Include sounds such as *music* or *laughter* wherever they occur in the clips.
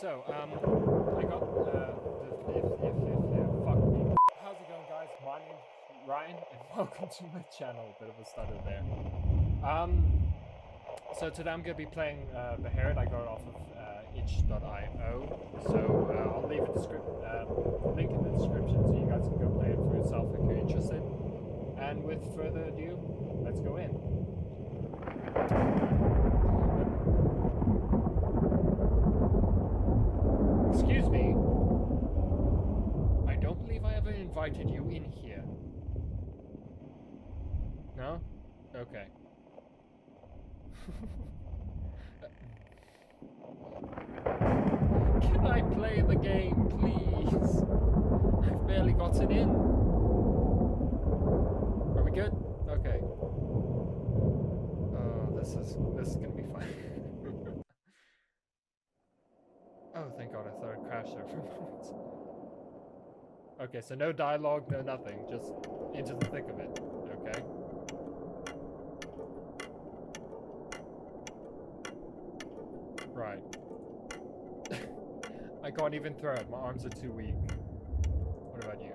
So, um, I got, uh, the, the, the, the, fuck me. How's it going, guys? My name's Ryan, and *laughs* welcome to my channel. Bit of a stutter there. Um, so today I'm going to be playing uh, Beherit. I got it off of uh, itch.io. So uh, I'll leave a uh, link in the description so you guys can go play it for yourself if you're interested. And with further ado, let's go in. Excuse me. I don't believe I ever invited you in here. No? Okay. *laughs* Can I play the game, please? I've barely gotten in. Are we good? Okay. Oh, this is this is gonna be fun. *laughs* oh, thank God! I thought it crashed there for a moment. Okay, so no dialogue, no nothing, just into the thick of it. Okay. Right. *laughs* I can't even throw it. My arms are too weak. What about you?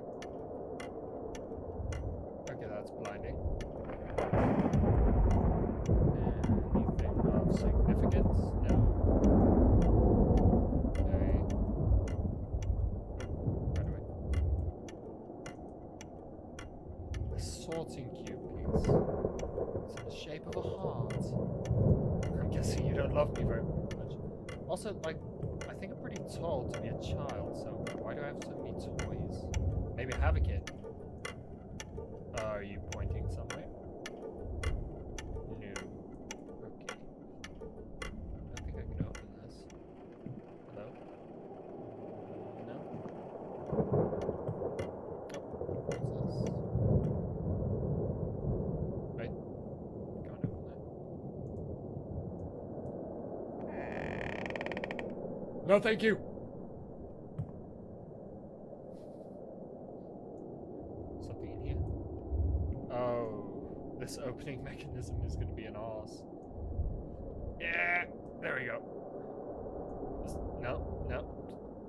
Okay, that's blinding. Anything of significance? No. Okay. Right away. A sorting cube piece. It's in the shape of a heart. I'm guessing you don't love me very much. Also, like, I think I'm pretty tall to be a child, so why do I have so many toys? Maybe I have a kid. Uh, are you pointing somewhere? No. Okay. I don't think I can open this. Hello? No? Oh, what's this? Right? Can't open that. No, thank you. Something in here? Oh, this mechanism is going to be an ass. Yeah, there we go. No, no.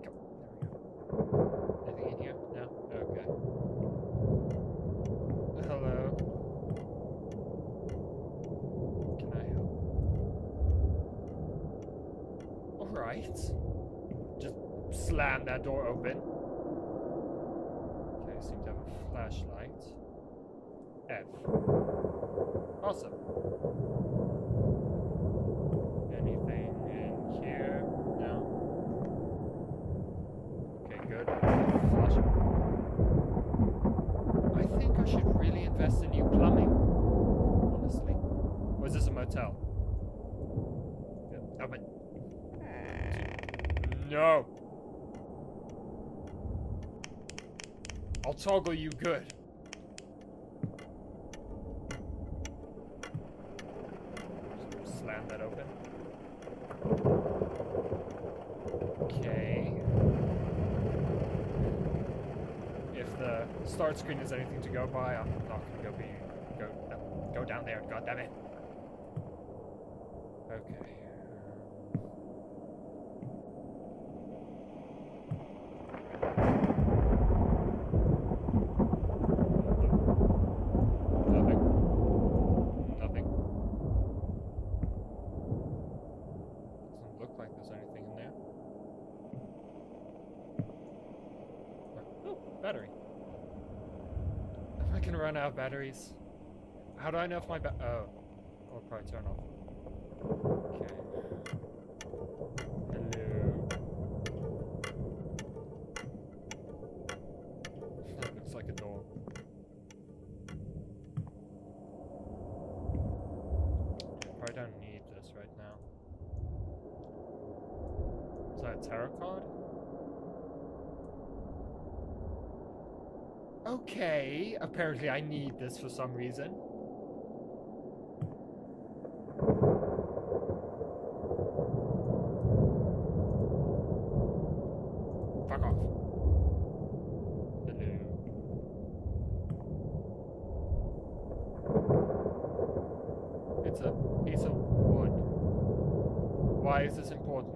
There we go. Anything in here? No? Okay. Hello. Can I help? Alright. Just slam that door open. Okay, I seem to have a flashlight. F. Awesome. Anything in here? No. Okay, good. Flush. I think I should really invest in new plumbing. Honestly. Or is this a motel? Open. No. I'll toggle you good. Slam that open. Okay. If the start screen is anything to go by, I'm not gonna go be go go down there. God damn it. Okay. Nothing. Nothing. Doesn't look like there's anything in there. Oh, battery. Am I gonna run out of batteries? How do I know if my ba- oh. I'll probably turn off. Okay. Hello. That looks like a door. Probably don't need this right now. Is that a tarot card? Okay, apparently I need this for some reason. Fuck off. Hello. It's a piece of wood. Why is this important?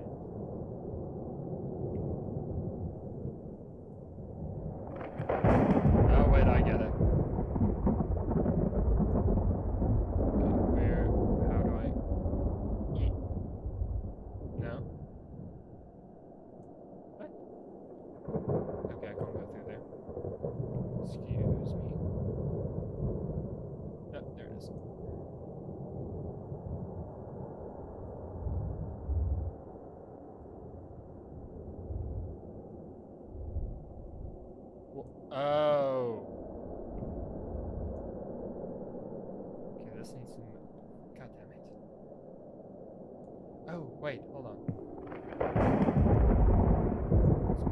Okay, I can't go through there. Excuse me. Oh, there it is. Wha- Oh. Okay, this needs some. God damn it. Oh, wait, hold on. Let's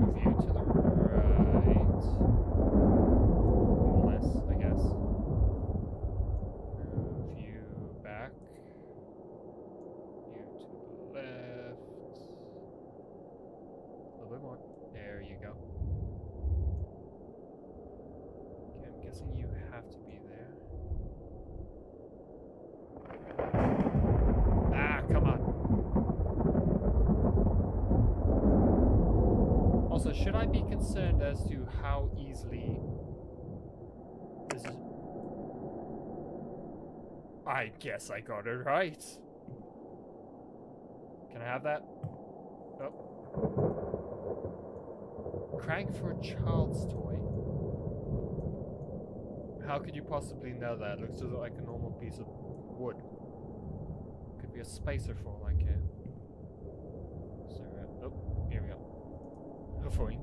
move you to the right. More or less, I guess. Move you back. You to the left. A little bit more. There you go. Okay, I'm guessing you have to be there. Ah, come on. Also, should I be concerned as to how easily this is? I guess I got it right. Can I have that? Oh. Crank for a child's toy. How could you possibly know that? Looks just like a normal piece of wood. Could be a spacer for all I care. So, uh, oh, here we go. Hoofing.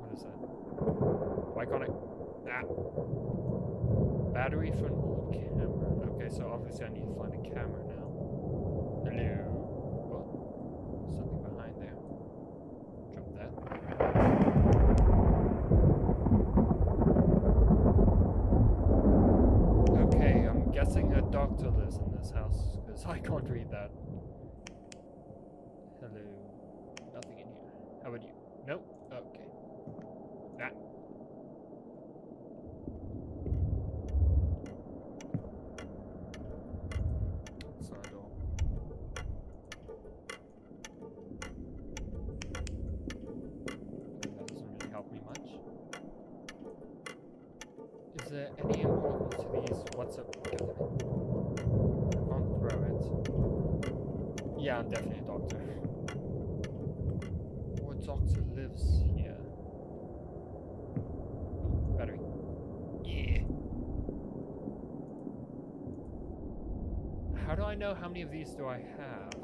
What is that? Why can't I? Ah. Battery for an old camera. Okay, so obviously I need to find a camera now. Hello. What? Something behind there. Drop that. Okay, I'm guessing a doctor lives in this house because *laughs* I can't read that. Hello. Nothing in here. How about you? Nope. Okay. Ah. It's not a door. That doesn't really help me much. Is there any importance to these? What's up? God damn it. I can't throw it. Yeah, I'm doctor. What doctor lives here? Battery. Yeah. How do I know how many of these do I have?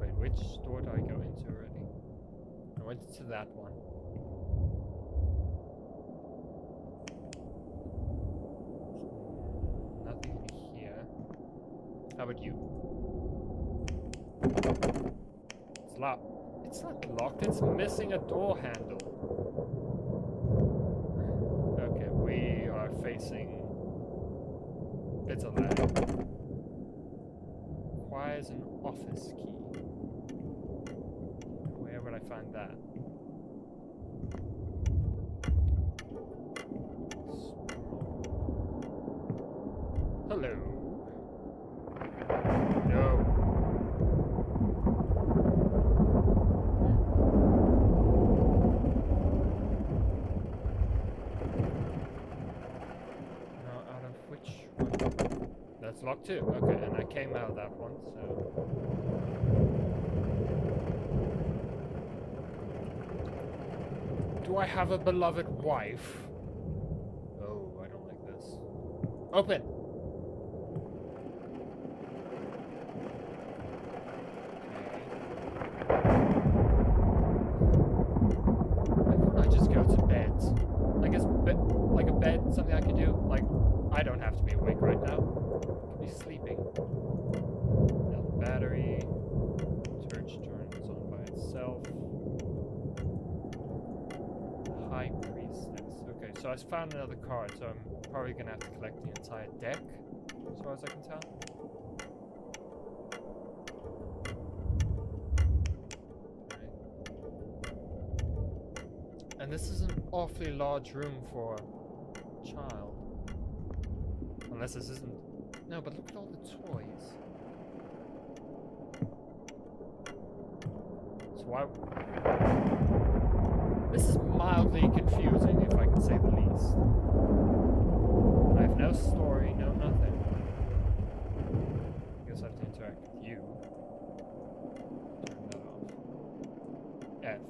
Wait, which store do I go into already? I went to that one. Nothing in here. How about you? It's locked. It's not locked, it's missing a door handle. Okay, we are facing bits of lag. Requires an office key. Where would I find that? Hello. No. Now, out of which one? Too. Okay, and I came out of that one, so. Do I have a beloved wife? Oh, I don't like this. Open! Why couldn't I just go to bed? I guess be like a bed, something I could do. Like, I don't have to be awake right now. I could be sleeping. Now the battery. Church turns on by itself. High Priestess. Okay, so I found another card, so I'm collect the entire deck, as far as I can tell. And this is an awfully large room for a child. Unless this isn't. No, but look at all the toys. So why. This is mildly confusing, if I can say the least. No story, no nothing. I guess I have to interact with you. Turn that off. F.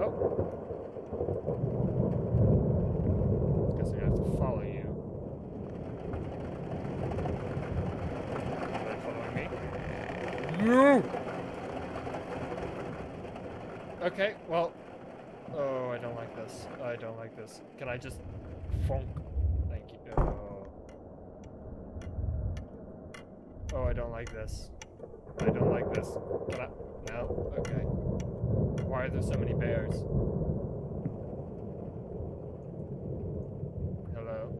Oh. Guessing I have to follow you. Are they following me? No! Okay, well. Oh, I don't like this. I don't like this. Can I just funk? Thank you. Oh. Oh, I don't like this. I don't like this. Can I? No? Okay. Why are there so many bears? Hello?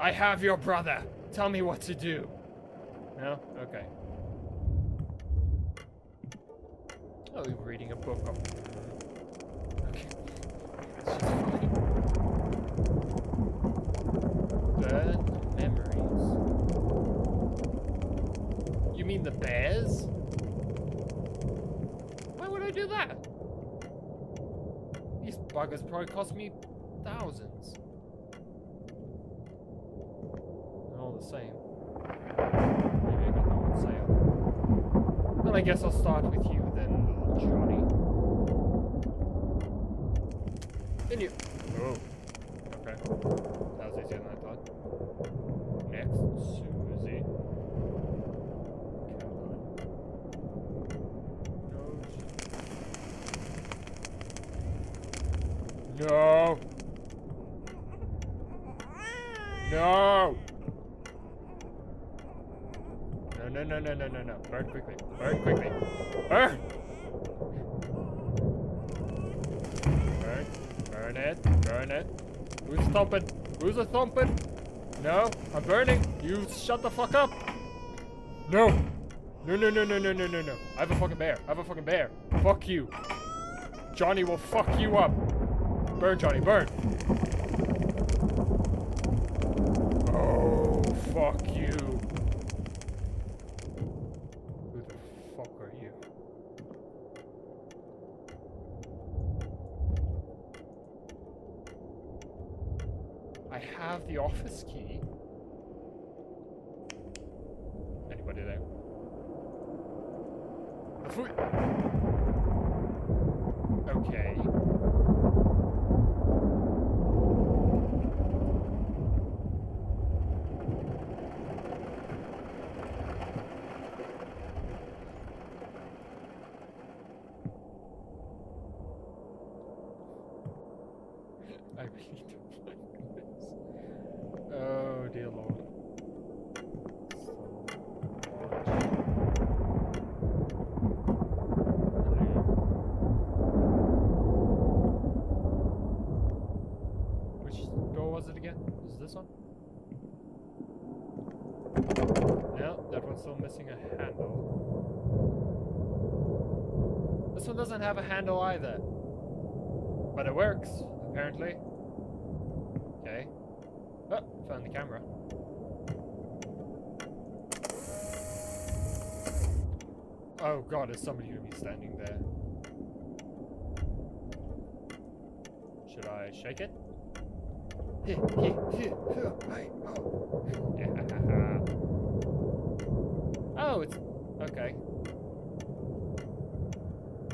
I have your brother! Tell me what to do! No? Okay. Oh, reading a book. Oh. Okay. It's just fine. Burn memories. You mean the bears? Why would I do that? These buggers probably cost me thousands. They're all the same. Maybe I got that on sale. Well, I guess I'll start with you then, little Johnny. And you. Oh. Okay. That was easier than I thought. Next, Susie. No. No. No, no, no, no, no, no, no. Burn quickly. Burn quickly. Burn! Burn. Burn it. Burn it. Who's thumping? Who's a thumping? No, I'm burning. You shut the fuck up. No. No, no, no, no, no, no, no, no. I have a fucking bear. I have a fucking bear. Fuck you. Johnny will fuck you up. Burn, Johnny, burn. Oh, fuck you. Who the fuck are you? I have the office key. Anybody there? Pfui. Okay. I really don't like this. Oh dear lord. Which door was it again? Is this one? No, that one's still missing a handle. This one doesn't have a handle either. But it works, apparently. Okay. Oh, found the camera. Oh god, is somebody gonna be standing there? Should I shake it? *laughs* Yeah. *laughs* Oh, it's okay.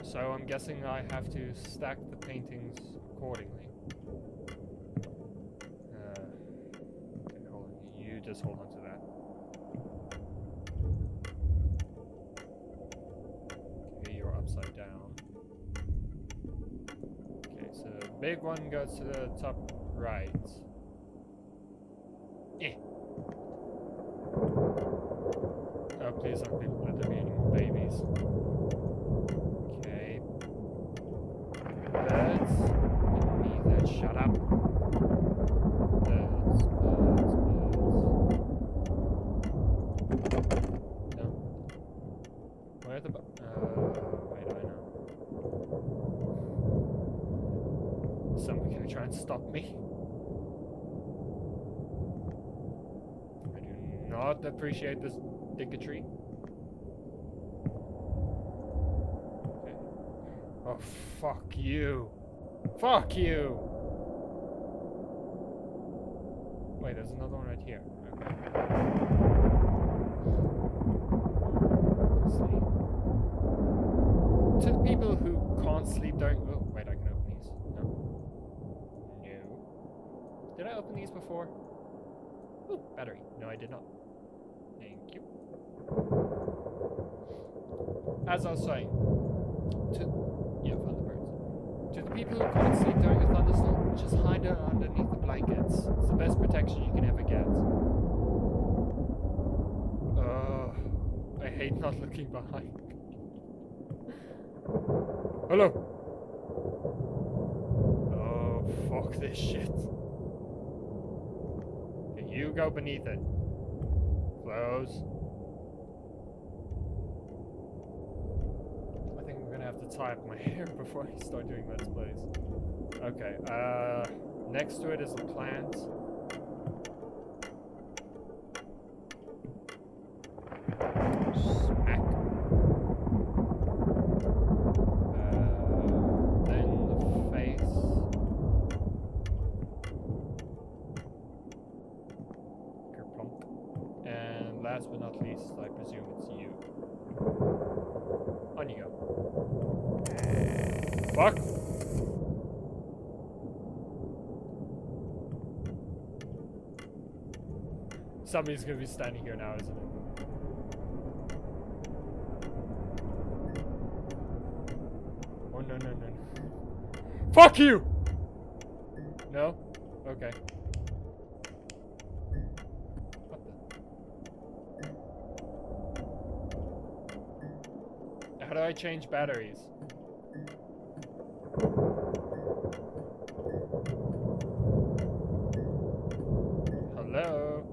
So I'm guessing I have to stack the paintings accordingly. Uh, okay, hold on. You just hold on to that. Okay, you're upside down. Okay, so the big one goes to the top right. Eh. Oh, please let there be any more babies. Okay. Birds. Me that. Shut up. Birds, birds, birds. No. Where the Uh, wait, I know. Somebody gonna try and stop me. I not appreciate this. Okay. Oh, fuck you. Fuck you! Wait, there's another one right here. Okay. To the people who can't sleep during. Oh, wait, I can open these. No. No. Did I open these before? Ooh, battery. No, I did not. Thank you. As I was saying, to yeah. To the people who can't sleep during a thunderstorm, just hide underneath the blankets. It's the best protection you can ever get. Uh, I hate not looking behind. Hello. Oh, fuck this shit. You go beneath it. Close. I think I'm gonna have to tie up my *laughs* hair before I start doing Let's Plays. Okay, uh, next to it is a plant. Smack. Uh, then the face. Kerplunk. And last but not least, I presume it's you. On you go. Fuck! Somebody's gonna be standing here now, isn't it? Oh no no no no. Fuck you! No? Okay. How do I change batteries? Hello?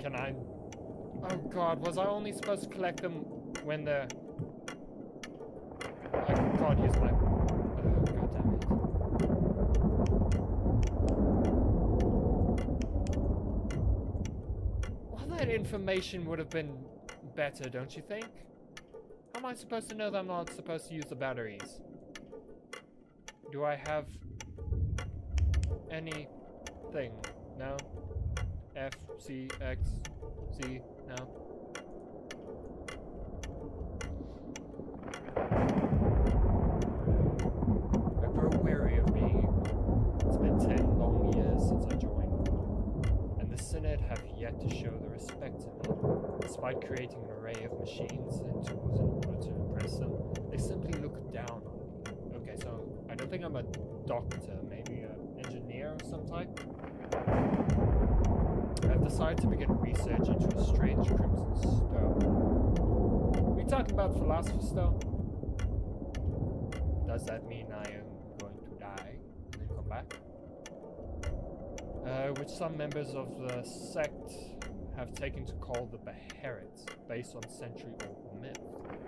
Can I? Oh god, was I only supposed to collect them when the... I can't use my... Oh, god damn it. Well, that information would have been better, don't you think? How am I supposed to know that I'm not supposed to use the batteries? Do I have anything? No? F, C, X, Z, no? I grow weary of being ignored. It's been ten long years since I joined, and the Synod have yet to show the respect to me. Despite creating an array of machines and tools in order to impress them, they simply look down on me. Okay, so I don't think I'm a doctor, maybe an engineer of some type. I've decided to begin research into a strange crimson stone. We talking about philosopher's stone? Does that mean I am going to die and then come back? Uh, which some members of the sect have taken to call the Beherit, based on century-old myth.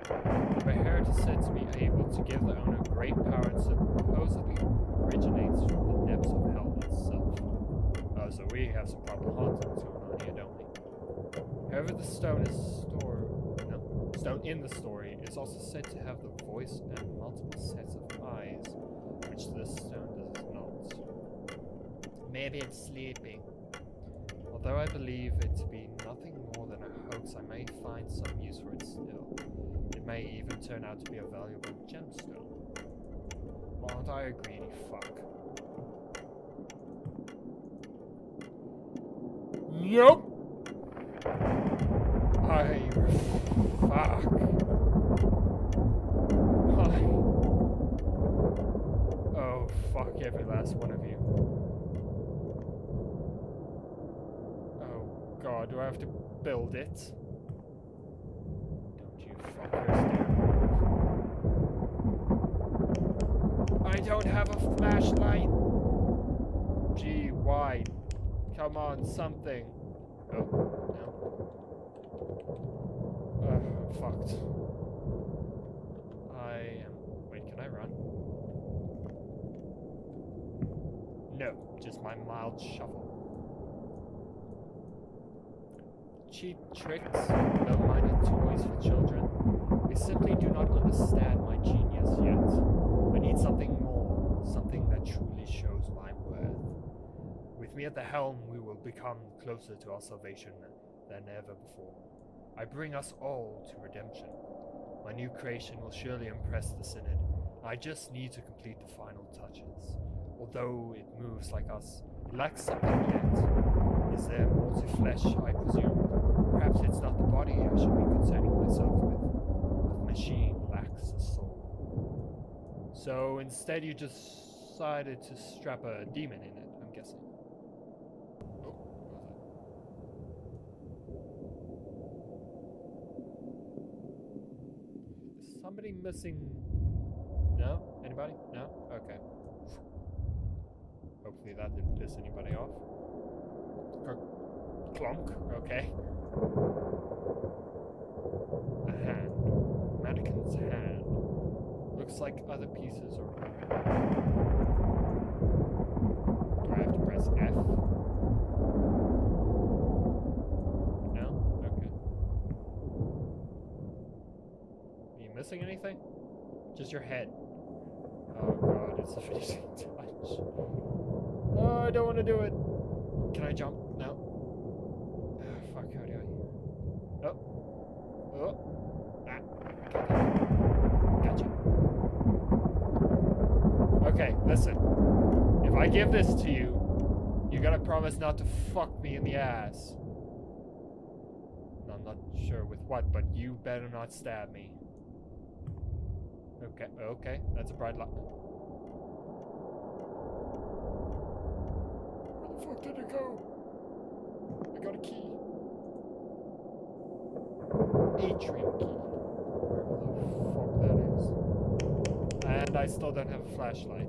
The Beherit is said to be able to give the owner great power and supposedly originates from the depths of hell itself. Oh, so we have some proper hauntings going on here, don't we? However, the stone is stored. No, stone in the story is also said to have the voice and multiple sets of eyes, which this stone does not. Maybe it's sleeping. Although I believe it to be than I may find some use for it still. It may even turn out to be a valuable gemstone. Aren't I a greedy fuck? Nope. I fuck. I. Oh fuck every last one of you. Oh god, do I have to build it? Don't you fuckers. I don't have a flashlight. Gee, why? Come on, something. Oh, no. Uh, I'm fucked. I am. Wait, can I run? No, just my mild shuffle. Cheap tricks, low-minded toys for children. You simply do not understand my genius yet. I need something more, something that truly shows my worth. With me at the helm, we will become closer to our salvation than ever before. I bring us all to redemption. My new creation will surely impress the Synod. I just need to complete the final touches. Although it moves like us, it lacks something yet. Is there more to flesh, I presume? Perhaps it's not the body I should be concerning myself with. The machine lacks a soul. So instead, you just decided to strap a demon in it, I'm guessing. Oh, somebody missing? No? Anybody? No? Okay. Hopefully that didn't piss anybody off. Clunk. Okay. A hand. Mannequin's hand. Looks like other pieces are. Do I have to press F? No? Okay. Are you missing anything? Just your head. Oh god, it's *laughs* a finishing touch. Oh, I don't want to do it. Can I jump? No. Ah, fuck, how do I? Oh. Oh. Ah. Gotcha. Okay, listen. If I give this to you, you gotta promise not to fuck me in the ass. I'm not sure with what, but you better not stab me. Okay, okay, that's a bright light. Where the fuck did it go? I got a key. Atrium key. Wherever the fuck that is. And I still don't have a flashlight.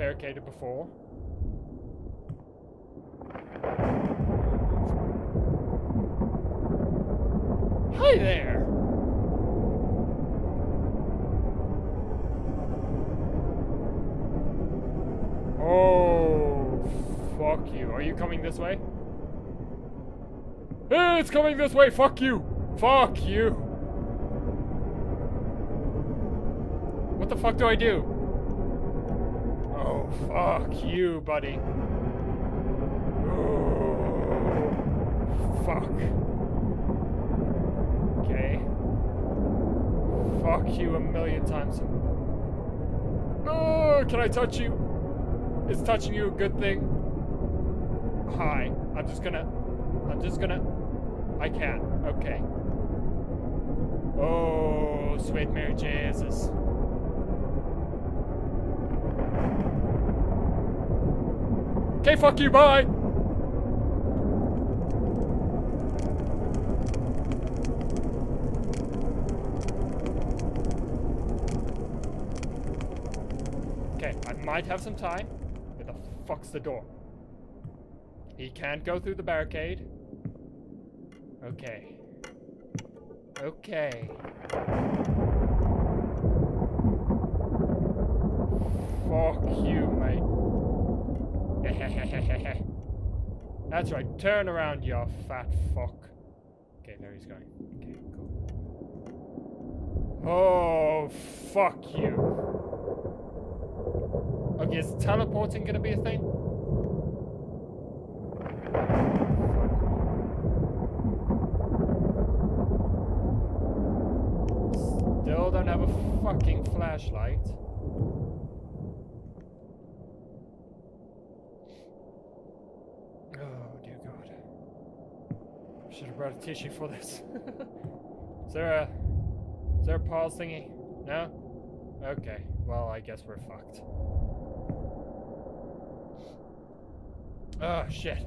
barricaded before. Hi there! Oh, fuck you. Are you coming this way? It's coming this way. Fuck you. Fuck you. What the fuck do I do? Oh, fuck you, buddy. Oh, fuck. Okay. Fuck you a million times. Oh, can I touch you? Is touching you a good thing? Hi. I'm just gonna. I'm just gonna. I can't. Okay. Oh, sweet Mary Jesus. Okay, fuck you, bye! Okay, I might have some time. Where the fuck's the door? He can't go through the barricade. Okay. Okay. Fuck you, mate. *laughs* That's right. Turn around, you fat fuck. Okay, there he's going. Okay, cool. Oh, fuck you. Okay, is teleporting gonna be a thing? Still don't have a fucking flashlight. Oh dear God. Should have brought a tissue for this. *laughs* is there a is there a pause thingy? No? Okay. Well, I guess we're fucked. Oh shit.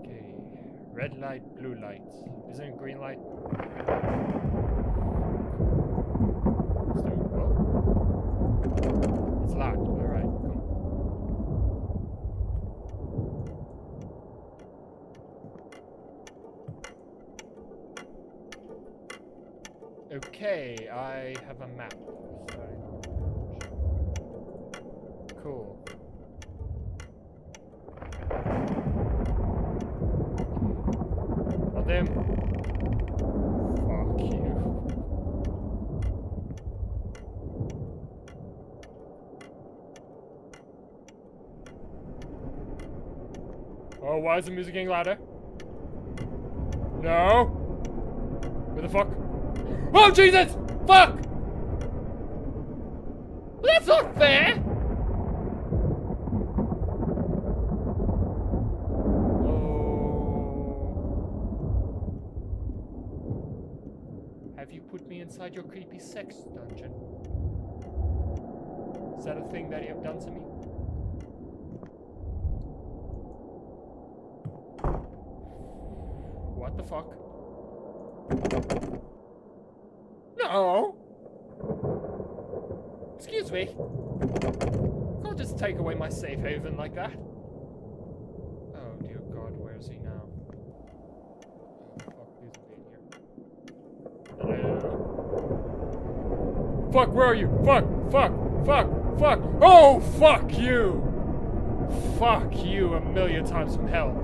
Okay. Red light, blue light. Isn't it green light? It's locked. Alright, cool. Okay, I have a map. Cool. Well, them. Fuck you. Oh, why is the music getting louder? No! Where the fuck? Oh, Jesus! Fuck! That's not fair! Oh. Have you put me inside your creepy sex dungeon? Is that a thing that you have done to me? What the fuck? No! Excuse me. Can't just take away my safe haven like that. Oh dear god, where is he now? Oh, fuck, who's in here? Hello? Fuck, where are you? Fuck, fuck, fuck, fuck! Oh, fuck you! Fuck you a million times from hell.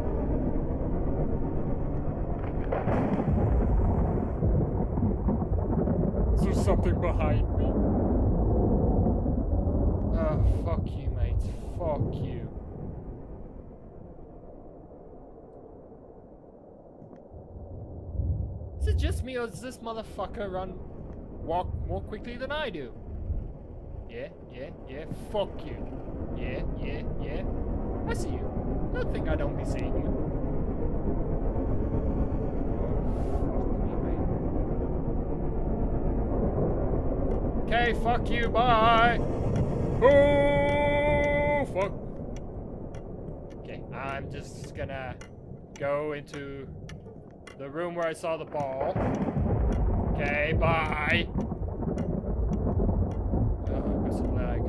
Is there something behind me? Oh, fuck you, mate. Fuck you. Is it just me or does this motherfucker run walk more quickly than I do? Yeah, yeah, yeah. Fuck you. Yeah, yeah, yeah. I see you. Don't think I don't be seeing you. Oh, fuck me, mate. Okay, fuck you, bye! Oh, fuck. Okay, I'm just gonna go into the room where I saw the ball. Okay, bye! Oh, got some lag.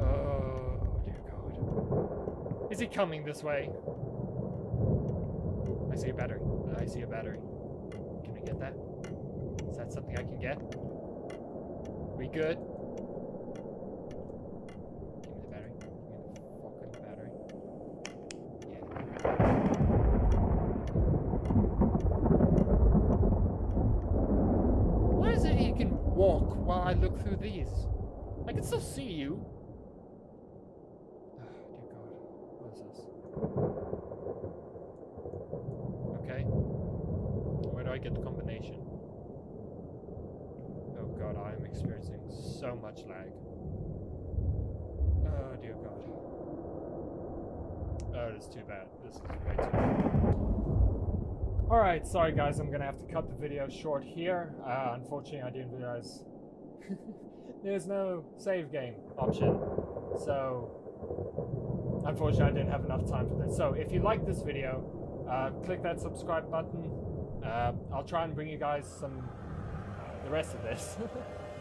Uh, oh, dear God. Is he coming this way? I see a battery. I see a battery. Can I get that? Is that something I can get? We good? Give me the battery. Give me the fucking battery. Yeah. Why is it you can walk while I look through these? I can still see you. *sighs* Okay. Where do I get the combination? Oh god, I am experiencing so much lag. Oh dear god. Oh, is too bad. This is way too bad. Alright, sorry guys, I'm gonna have to cut the video short here. Uh, unfortunately, I didn't realize *laughs* there's no save game option. So, unfortunately, I didn't have enough time for this. So, if you like this video, uh, click that subscribe button. Uh, I'll try and bring you guys some the rest of this. *laughs*